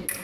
it.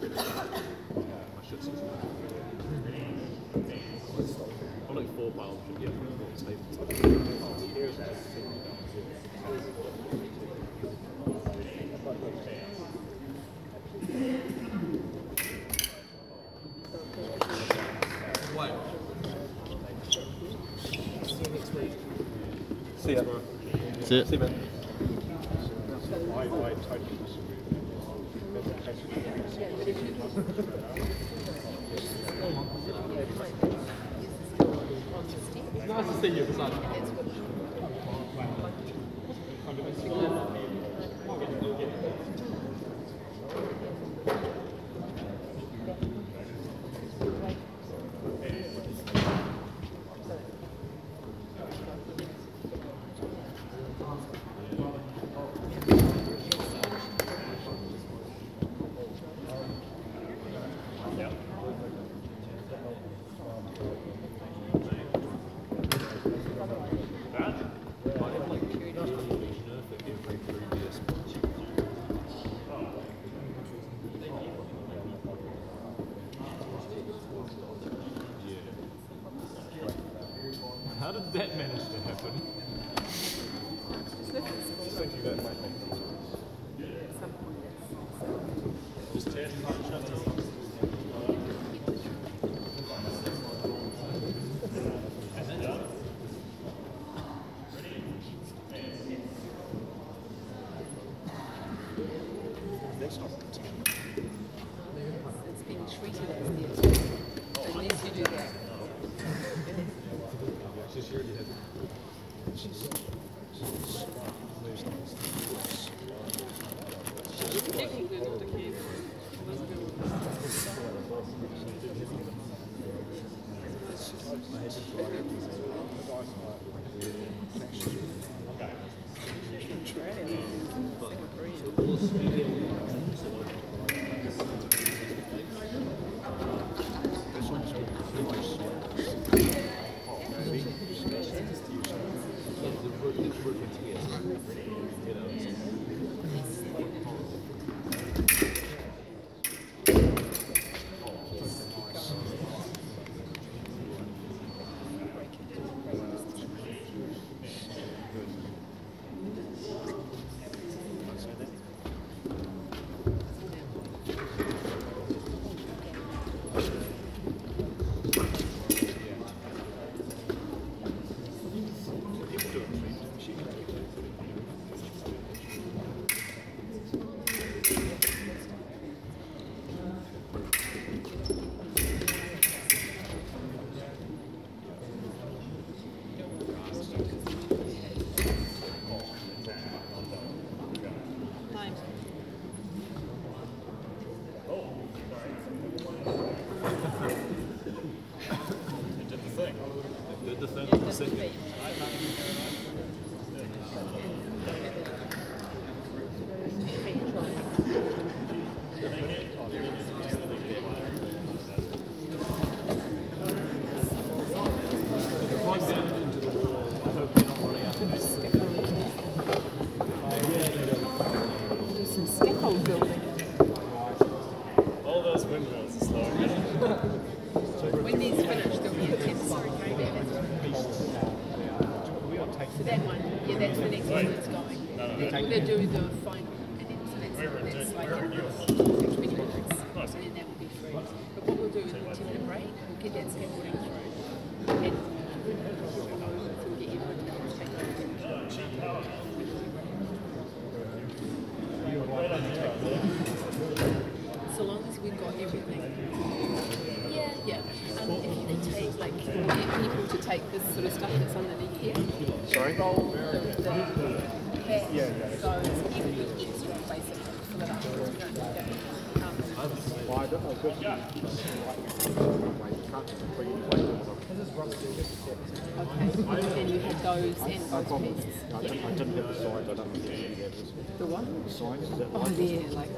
when we get there. My shit's just I'll like four piles of shit, yeah, four tables. See ya. See it. See you, man. I, I totally disagree. Nice to see you beside Try it. The thing. The second. They're the final, and then so that's, that's like twenty minutes, and that will be free. But what we'll do is we'll take a break, we'll get that scaffolding through, and so we'll get everyone to come. So long as we've got everything. Yeah, yeah. Um, if you take, like, get people to take this sort of stuff that's underneath here. Sorry? The, the back. Yeah, yeah. So it's even with extra, basically, fill it up. You don't need that. Well, I don't know. Good. okay. And you had those and those pieces. I didn't, I didn't have the signs. I don't know if you have. The what? Signs? Is that Oh, there, like.